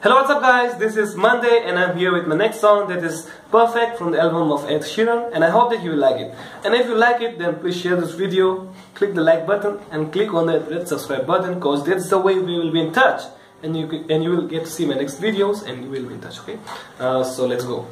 Hello, what's up guys? This is Monday and I'm here with my next song that is Perfect from the album of Ed Sheeran and I hope that you will like it. And if you like it, then please share this video, click the like button and click on that red subscribe button because that's the way we will be in touch and you, and you will get to see my next videos and you will be in touch, okay? Uh, so let's go.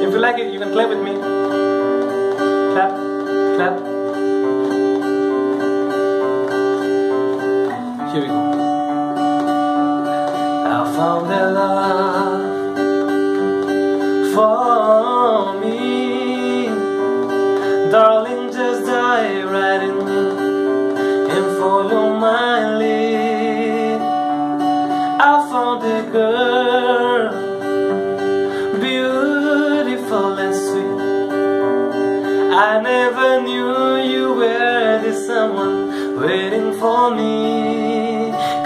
If you like it, you can clap with me. Clap, clap. Found a love for me, darling. Just dive right in and follow my lead. I found a girl, beautiful and sweet. I never knew you were the someone waiting for me.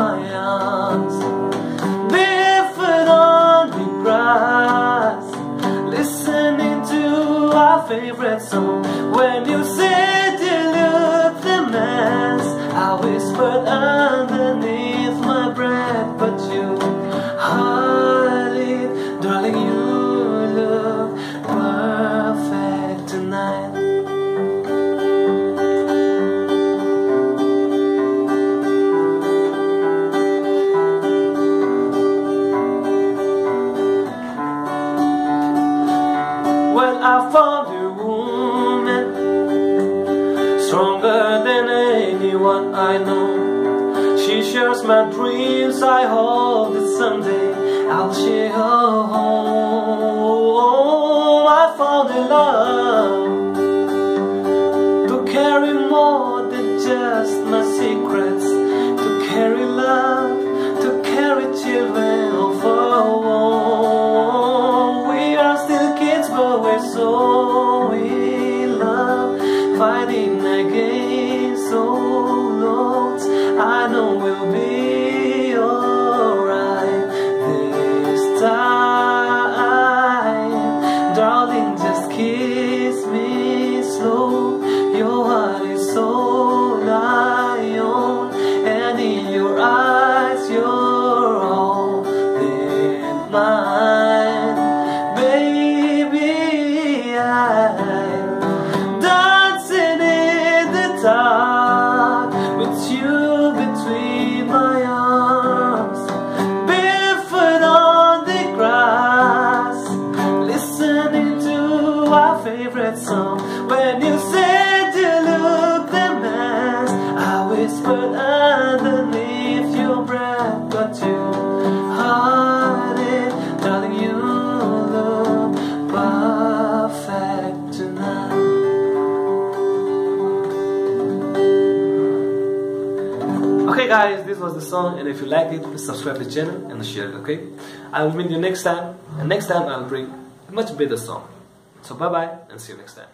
my arms Barefoot on the grass. Listening to our favorite song. When you said you looked a mess I whispered underneath Stronger than anyone I know. She shares my dreams I hope that someday I'll share her home. Oh, I found a love Fighting against all odds. I know we'll be Okay guys, this was the song and if you liked it, please subscribe to the channel and share it, okay? I will meet you next time and next time I'll bring a much better song. So bye bye and see you next time.